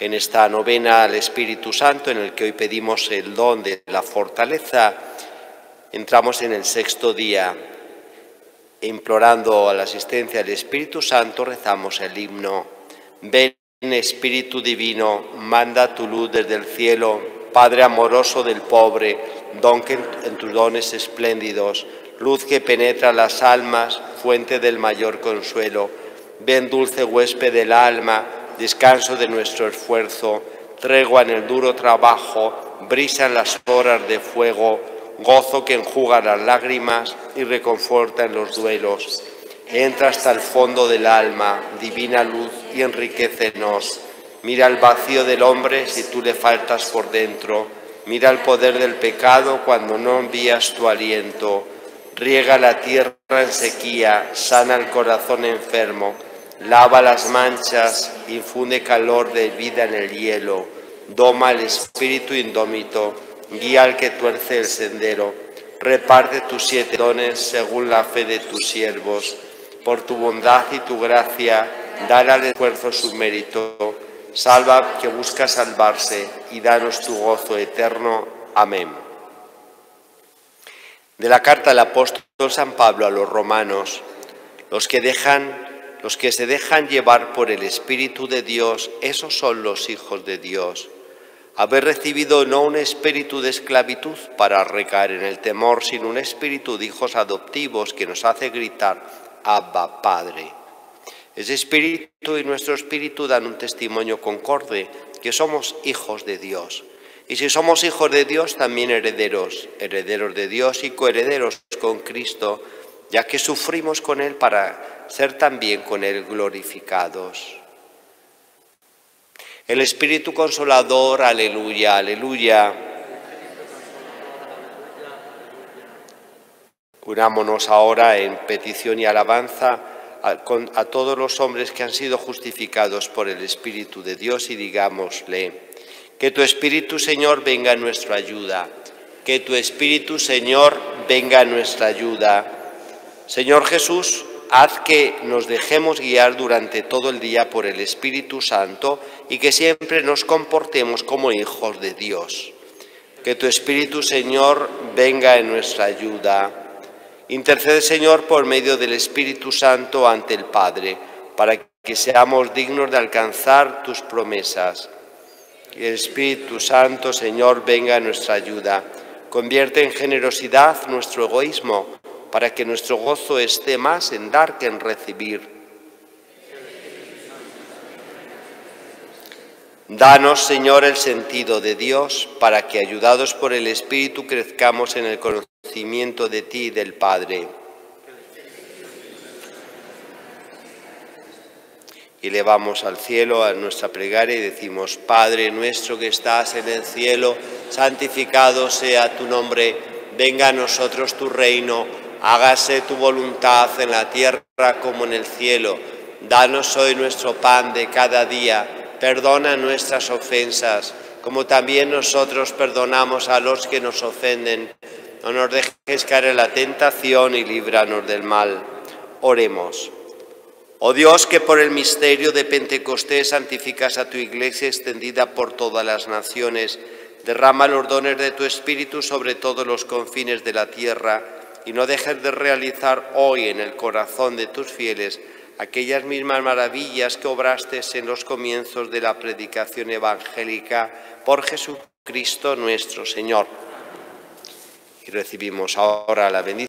En esta novena al Espíritu Santo, en el que hoy pedimos el don de la fortaleza, entramos en el sexto día. Implorando la asistencia del Espíritu Santo, rezamos el himno. Ven Espíritu Divino, manda tu luz desde el cielo, Padre amoroso del pobre, don que en tus dones espléndidos, luz que penetra las almas, fuente del mayor consuelo. Ven dulce huésped del alma, descanso de nuestro esfuerzo, tregua en el duro trabajo, brisa en las horas de fuego, gozo que enjuga las lágrimas y reconforta en los duelos. Entra hasta el fondo del alma, divina luz, y enriquecenos. Mira el vacío del hombre si tú le faltas por dentro. Mira el poder del pecado cuando no envías tu aliento. Riega la tierra en sequía, sana el corazón enfermo lava las manchas, infunde calor de vida en el hielo, doma el espíritu indómito, guía al que tuerce el sendero, reparte tus siete dones según la fe de tus siervos. Por tu bondad y tu gracia, dar al esfuerzo su mérito. Salva que busca salvarse y danos tu gozo eterno. Amén. De la carta del apóstol San Pablo a los romanos, los que dejan los que se dejan llevar por el Espíritu de Dios, esos son los hijos de Dios. Haber recibido no un espíritu de esclavitud para recaer en el temor, sino un espíritu de hijos adoptivos que nos hace gritar, Abba, Padre. Ese espíritu y nuestro espíritu dan un testimonio concorde que somos hijos de Dios. Y si somos hijos de Dios, también herederos, herederos de Dios y coherederos con Cristo, ya que sufrimos con Él para ser también con Él glorificados. El Espíritu Consolador, aleluya, aleluya. Unámonos ahora en petición y alabanza a, todos los hombres que han sido justificados por el Espíritu de Dios y digámosle, que tu Espíritu Señor venga a nuestra ayuda, que tu Espíritu Señor venga a nuestra ayuda. Señor Jesús, haz que nos dejemos guiar durante todo el día por el Espíritu Santo y que siempre nos comportemos como hijos de Dios. Que tu Espíritu, Señor, venga en nuestra ayuda. Intercede, Señor, por medio del Espíritu Santo ante el Padre, para que seamos dignos de alcanzar tus promesas. Que el Espíritu Santo, Señor, venga en nuestra ayuda. Convierte en generosidad nuestro egoísmo para que nuestro gozo esté más en dar que en recibir. Danos, Señor, el sentido de Dios, para que, ayudados por el Espíritu, crezcamos en el conocimiento de ti y del Padre. Y elevamos al cielo a nuestra plegaria y decimos, Padre nuestro que estás en el cielo, santificado sea tu nombre, venga a nosotros tu reino hágase tu voluntad en la tierra como en el cielo. Danos hoy nuestro pan de cada día. Perdona nuestras ofensas, como también nosotros perdonamos a los que nos ofenden. No nos dejes caer en la tentación y líbranos del mal. Oremos. Oh Dios, que por el misterio de Pentecostés santificas a tu iglesia extendida por todas las naciones, derrama los dones de tu Espíritu sobre todos los confines de la tierra y no dejes de realizar hoy en el corazón de tus fieles aquellas mismas maravillas que obraste en los comienzos de la predicación evangélica por Jesucristo nuestro Señor. Y recibimos ahora la bendición.